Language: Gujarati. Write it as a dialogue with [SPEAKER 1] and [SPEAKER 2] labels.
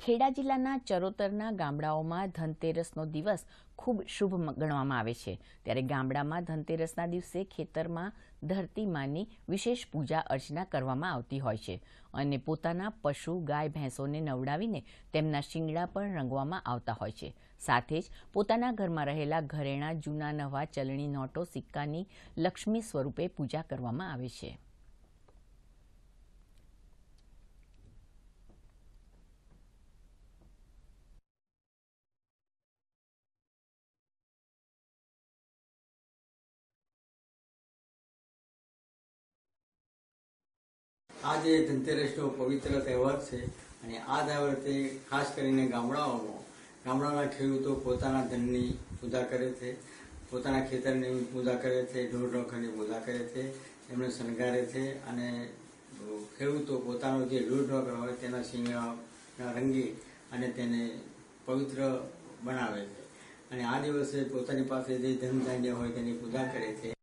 [SPEAKER 1] ખેડા જિલ્લાના ચરોતરના ગામડાઓમાં ધનતેરસનો દિવસ ખૂબ શુભ ગણવામાં આવે છે. ત્યારે ગામડામાં ધનતેરસના દિવસે ખેતરમાં ધરતી માની વિશેષ પૂજા અર્ચના કરવામાં આવતી હોય છે અને પોતાના પશુ, ગાય, ભેંસોને નવડાવીને તેમના શિંગડા પણ રંગવામાં આવતા હોય છે. સાથે જ પોતાના ઘરમાં રહેલા ઘરેણાં, જૂના નવા ચલણી નોટો, સિક્કાની લક્ષ્મી સ્વરૂપે પૂજા કરવામાં આવે છે.
[SPEAKER 2] આજે ધનતેરસનો પવિત્ર તહેવાર છે અને આ તહેવારે ખાસ કરીને ગામડાઓમાં, ગામડાના ખેડૂતો પોતાના ધનની પૂજા કરે છે, પોતાના ખેતરની પૂજા કરે છે, ઢોર ઢોખરની પૂજા કરે છે, એમને શણગારે છે અને ખેડૂતો પોતાનો જે ઢોર ઢોકર હોય તેના શિંગડા રંગી અને તેને પવિત્ર બનાવે છે. અને આ દિવસે પોતાની પાસે જે ધન ધાન્ય હોય તેની પૂજા કરે છે.